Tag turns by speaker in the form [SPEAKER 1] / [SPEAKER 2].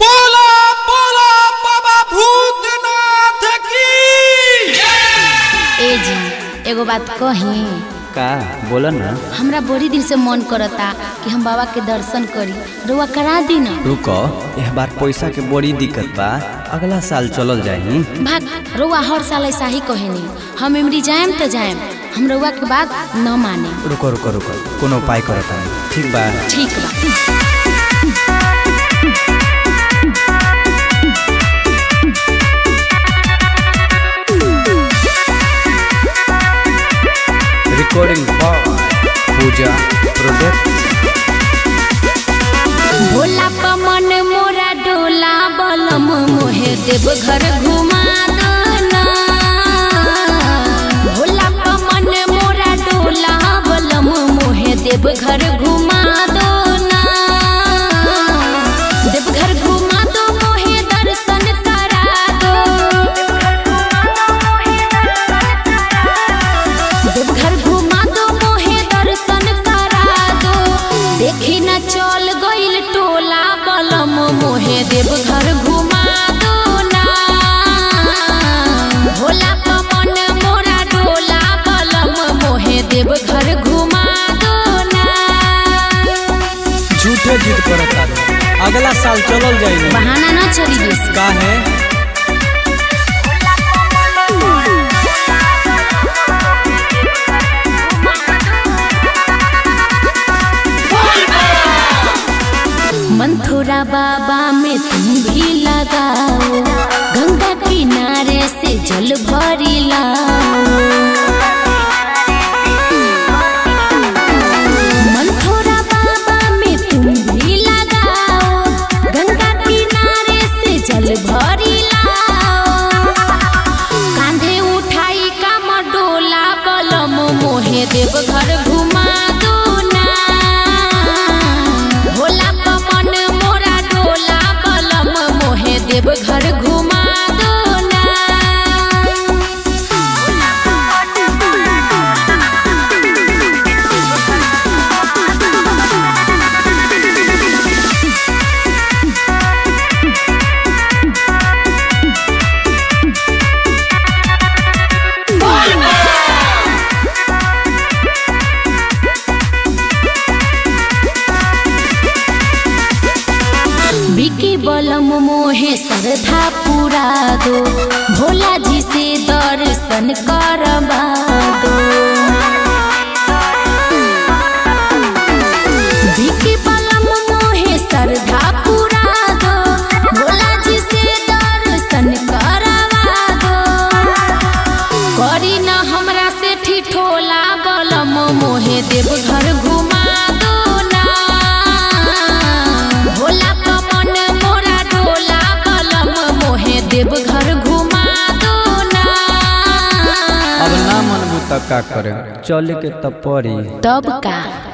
[SPEAKER 1] बोला बोला बाबा भूतनाथ की।
[SPEAKER 2] ए जी एगो बात कही।
[SPEAKER 3] का? बोला ना।
[SPEAKER 2] हमरा बड़ी दिन से मन करता कि हम बाबा के दर्शन करी। रुआ करा दी ना।
[SPEAKER 3] रुको यह बार पैसा के बड़ी दिक्कत बा। अगला साल चलल जाही।
[SPEAKER 2] भाग रुआ हर साल ऐसा ही कहेनी। हम इमरी जाएम तो जाएम हम रुआ के बात न माने।
[SPEAKER 3] रुको रुको रुको कोनो उपाय करता ठीक बा।
[SPEAKER 2] ठीक बा।
[SPEAKER 3] पूजा
[SPEAKER 2] भोला पमन मोरा डोला बलम मोहे देव घर देव घर घुमा दो ना। भोला पवन मोरा डोला बलम मोहे देव घर घुमा दो ना।
[SPEAKER 3] झूठे जिद करता अगला साल चलल जाई
[SPEAKER 2] बहाना ना चली बेसी।
[SPEAKER 3] का है?
[SPEAKER 2] मंथुरा बाबा में तुम भी लगाओ। गंगा किनारे से जल भरी लाओ। मोहे श्रद्धा पूरा दो। भोला जी से दर्शन करवा दो। श्रद्धा पूरा जी से दर्शन से देव घर
[SPEAKER 3] बुता का करे। चल के तब पड़ी।
[SPEAKER 2] तब का।